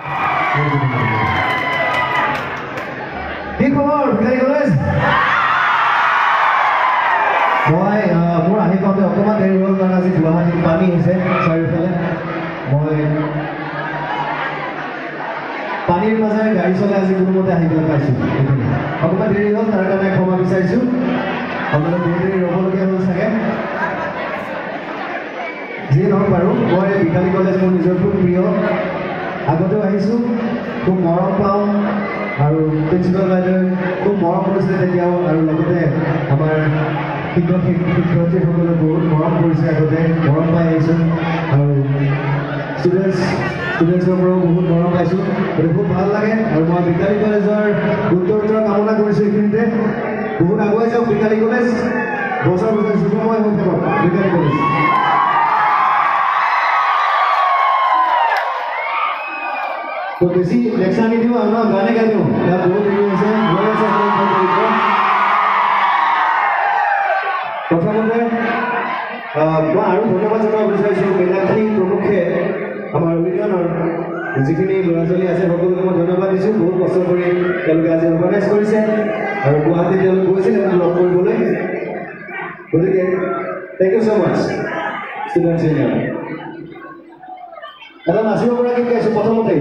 মই মোৰ আহি পাওঁতে অকণমান দেৰি হ'ল কাৰণ আজি গুৱাহাটীত পানী হৈছে চাৰিওফালে। মই পানীৰ মাজেৰে গাড়ী চলাই আজি কোনোমতে আহি পেলাই পাইছোঁ। অকণমান দেৰি হ'ল তাৰ কাৰণে ক্ষমা বিচাৰিছোঁ। আপোনালোক দেৰি দেৰি ৰ'বলগীয়া হ'ল চাগে। যিয়ে নহওক বাৰু মই বিকালী কলেজ মোৰ নিজৰ খুব প্ৰিয় আহিছোঁ খুব মৰম পাওঁ আৰু প্ৰিন্সিপাল বাইদেৱে খুব মৰম কৰিছিলে তেতিয়াও আৰু লগতে আমাৰ শিক্ষক শিক্ষয়িত্ৰীসকলে বহুত মৰম কৰিছে আগতে মৰম পাই আহিছোঁ। আৰু ষ্টুডেণ্টছ ষ্টুডেণ্টছৰ পৰাও বহুত মৰম পাইছোঁ। গতিকে খুব ভাল লাগে আৰু মই বিকালী কলেজৰ উত্তৰোত্তৰ কামনা কৰিছোঁ এইখিনিতে। বহুত আগুৱাই যাওক বিকালী কলেজ। বছৰ বছৰ শুভময় হৈ থাকক বিকালী কলেজ। তো বেছি লেকচাৰ নিদিওঁ আপোনাক গানে গাই দিওঁ ইয়াত বহুত দেৰি হৈছে গৈ আছে আপোনালোক ভাল কৰিব প্ৰথমতে মই আৰু ধন্যবাদ জনাব বিচাৰিছোঁ মীনাক্ষী প্ৰমুখে আমাৰ অভিযানৰ যিখিনি ল'ৰা ছোৱালী আছে সকলোকে মই ধন্যবাদ দিছোঁ বহুত কষ্ট কৰি তেওঁলোকে আজি অৰ্গেনাইজ কৰিছে আৰু গুৱাহাটীত তেওঁলোক গৈছিল এটা লগ কৰিবলৈ গতিকে thank you so' much students union এটা নাচিব পৰা গীত গাইছোঁ প্ৰথমতেই